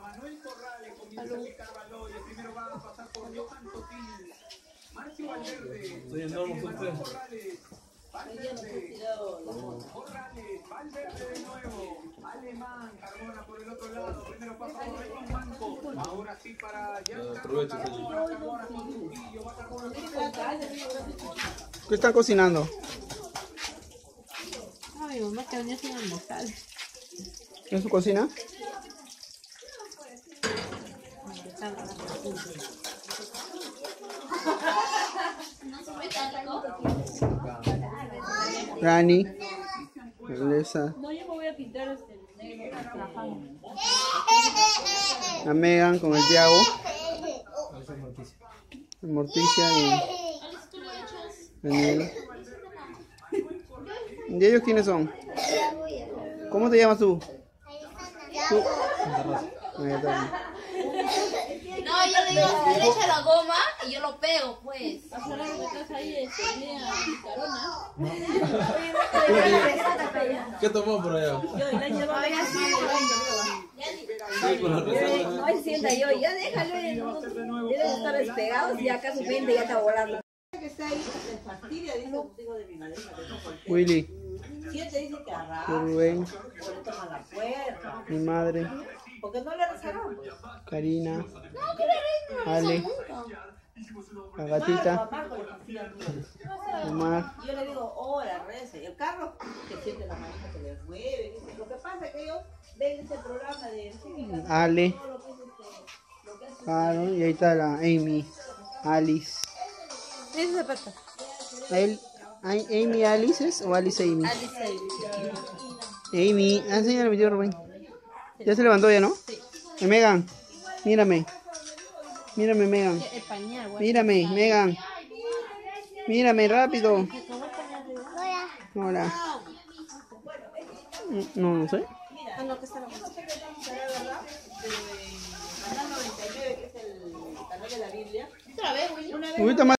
Manuel Corrales, comienza Baloy. Primero va a pasar por Johan Totil. Marcio Valverde. Estoy en Domo, Manuel. Corrales. Valverde. Corrales. Valverde de nuevo. Alemán. Carmona por el otro lado. Primero pasa por Raymond Manco. Ahora sí para Giancarlo Aprovecha, Carmona. Carmona con Trujillo. Va Carmona con ¿Qué están cocinando? Ay, mi mamá que venía sin almorzar. ¿En su cocina? Rani. Melissa. No, yo me voy a pintar este negro. A Megan con el Tiago. Morticia y Daniel. ¿Y ellos quiénes son? ¿Cómo te llamas tú? Tú. Ahí está. No, yo le digo, si le echa la goma y yo lo pego, pues. Ahí. ¿Qué tomó por allá? Yo la. No se sienta yo, ya déjalo, debe estar despegado y acá su mente ya está volando. que está ahí se fastidia, dice contigo de mi maleza, que no cualquiera. Willy, Si él te dice que arrastra, Rubén, o le madre, porque no le rezaron. Karina, Ale, la gatita, Mamá con la fastidia mucho. Omar, Yo le digo, hora, reza. Y el carro, que siente la manita que le mueve. Lo que pasa es que ellos ven ese programa de... Ale, todo lo que es este, lo que es Claro, y ahí está la Amy, Alice. Ese zapata. ¿El, Ay- ¿Amy Alice es o Alice Amy? Amy, ah, enséñale mi tío Rubén. Ya se levantó ya, ¿no? Sí. Megan, mírame. Mírame, Megan. Mírame, Megan. Mírame, rápido. Hola. No, no sé. Ah, no, que está la ¿Será verdad? Canal 99, que es el canal de la Biblia. Otra vez, Willy.